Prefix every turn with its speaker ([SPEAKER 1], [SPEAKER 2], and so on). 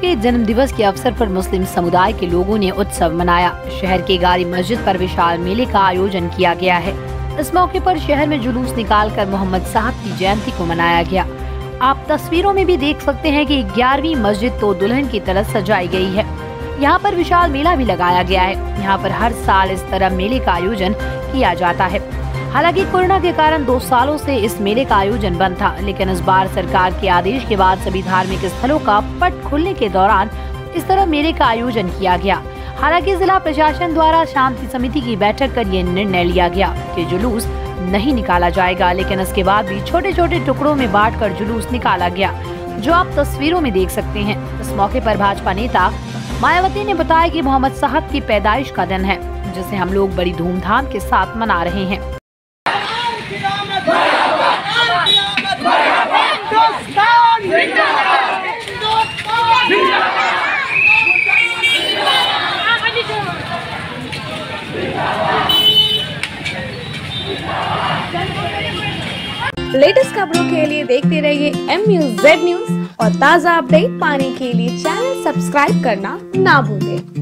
[SPEAKER 1] के जन्म दिवस के अवसर पर मुस्लिम समुदाय के लोगों ने उत्सव मनाया। शहर के गारी मस्जिद पर विशाल मेले का आयोजन किया गया है। इस मौके पर शहर में जुलूस निकालकर मोहम्मद साहब की जयंती को मनाया गया। आप तस्वीरों में भी देख सकते हैं कि ग्यारहवीं मस्जिद तो दुल्हन की तरह सजाई गई है। यहाँ पर विशाल मेला भी लगाया गया है। यहाँ पर हर साल इस तरह मेले का आयोजन किया जाता है। हालाँकि कोरोना के कारण दो सालों से इस मेले का आयोजन बंद था, लेकिन इस बार सरकार के आदेश के बाद सभी धार्मिक स्थलों का पट खुलने के दौरान इस तरह मेले का आयोजन किया गया। हालाँकि जिला प्रशासन द्वारा शांति समिति की बैठक कर ये निर्णय लिया गया कि जुलूस नहीं निकाला जाएगा, लेकिन इसके बाद भी छोटे छोटे टुकड़ों में बांटकर जुलूस निकाला गया, जो आप तस्वीरों में देख सकते हैं। इस मौके पर भाजपा नेता मायावती ने बताया कि मोहम्मद साहब की पैदाइश का दिन है, जिसे हम लोग बड़ी धूमधाम के साथ मना रहे हैं।
[SPEAKER 2] लेटेस्ट खबरों के लिए देखते रहिए एम न्यूज़ जेड न्यूज़ और ताज़ा अपडेट पाने के लिए चैनल सब्सक्राइब करना ना भूलें।